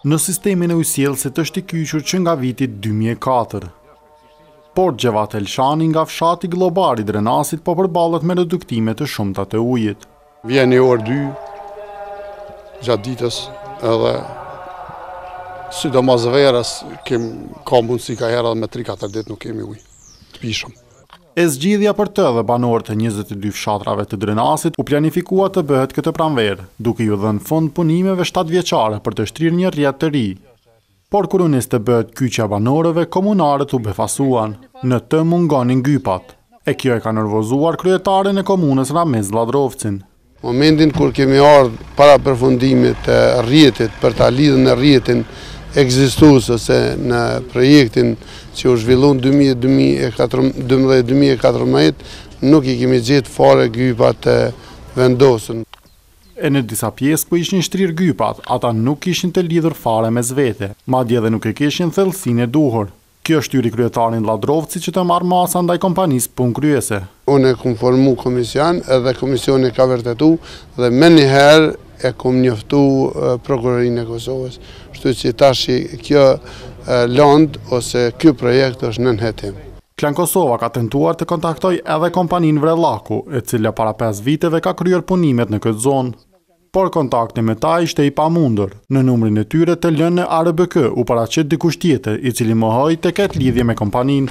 Në sistemin e ujësjellësit është i kyçur që nga viti 2004. Por Xhevat Elshani nga fshati Gllobar i Drenasit po përballet me reduktime të shumta të ujit. Vjen ni orë dy gjatë ditës edhe sidomos verës kem ka mundësi ka herë edhe me 3-4 ditë nuk kemi ujë të pijshëm. E zgjidhja për të dhe banorët e njëzet e dy fshatrave të Drenasit u planifikua të bëhet këtë pranverë, duke iu dhënë fund punimeve shtatëvjeçare për të shtrirë një rrjet të ri. Por kur u nis të bëhet kyçja e banorëve, komunarët u befasuan, në të mungonin gypat. E kjo e ka nervozuar kryetarin e komunës Ramiz Lladrovcin. Momentin kur kemi ardhë para përfundimit të rrjetit për ta lidhë në rrjetin ekzistues ose në projektin që u zhvillu n'2012-2014, nuk i kemi gjetë fare gypat të vendosur. E në disa pjesë ku ishin shtrirë gypat, ata nuk ishin të lidhur fare mes vete, madje edhe nuk e kishin thellësinë e duhur. Kjo shtyri kryetarin Lladrovci që të marrë masa ndaj kompanisë punëkryese. Unë e kom formu komision edhe komisioni e ka vërtetu dhe menjëherë e kom njoftu Prokurorinë e Kosovës. Kështu që tashi kjo lëndë ose ky projekt është nën hetim. Klan Kosova ka tentuar të kontaktojë edhe kompaninë Vrellaku, e cila para pesë viteve ka kryer punimet në këtë zonë. Por kontakti me ta ishte i pamundur. Në numrin e tyre të lënë në ARBK u paraqit dikush tjetër, i cili mohoi të ketë lidhje me kompaninë.